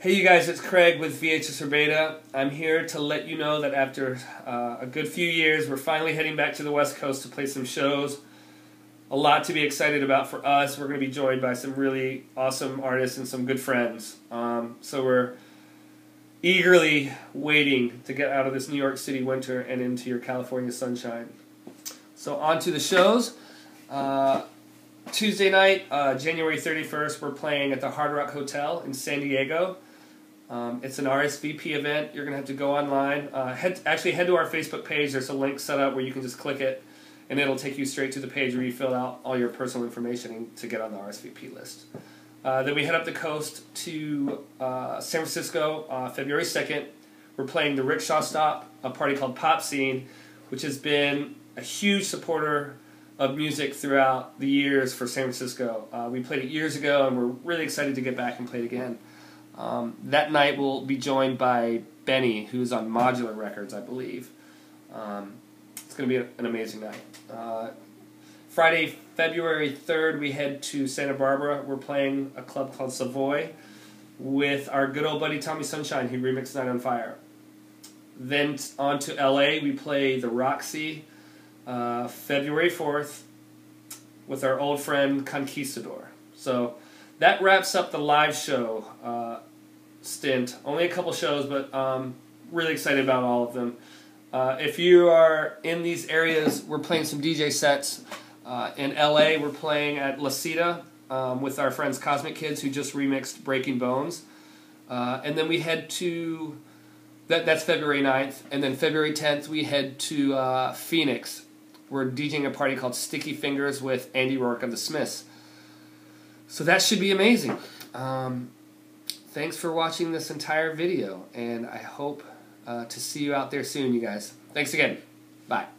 Hey, you guys, it's Craig with VHS or. I'm here to let you know that after uh, a good few years, we're finally heading back to the West Coast to play some shows. A lot to be excited about for us. We're going to be joined by some really awesome artists and some good friends. Um, so we're eagerly waiting to get out of this New York City winter and into your California sunshine. So, on to the shows. Uh, Tuesday night, uh, January 31st, we're playing at the Hard Rock Hotel in San Diego. Um, it's an RSVP event. You're going to have to go online. Uh, head, actually, head to our Facebook page. There's a link set up where you can just click it, and it'll take you straight to the page where you fill out all your personal information to get on the RSVP list. Uh, then we head up the coast to uh, San Francisco, uh, February 2nd. We're playing the Rickshaw Stop, a party called Pop Scene, which has been a huge supporter of music throughout the years for San Francisco. Uh, we played it years ago, and we're really excited to get back and play it again. Um, that night we'll be joined by Benny, who's on Modular Records, I believe. Um, it's going to be an amazing night. Uh, Friday, February 3rd, we head to Santa Barbara. We're playing a club called Savoy with our good old buddy Tommy Sunshine, who remixed Night on Fire. Then on to LA, we play the Roxy uh, February 4th with our old friend Conquistador. So that wraps up the live show uh, stint. Only a couple shows, but um, really excited about all of them. Uh, if you are in these areas, we're playing some DJ sets. Uh, in LA, we're playing at La Cita um, with our friends Cosmic Kids, who just remixed Breaking Bones. Uh, and then we head to, that, that's February 9th. And then February 10th, we head to uh, Phoenix. We're DJing a party called Sticky Fingers with Andy Rourke of the Smiths. So that should be amazing. Um, thanks for watching this entire video, and I hope uh, to see you out there soon, you guys. Thanks again. Bye.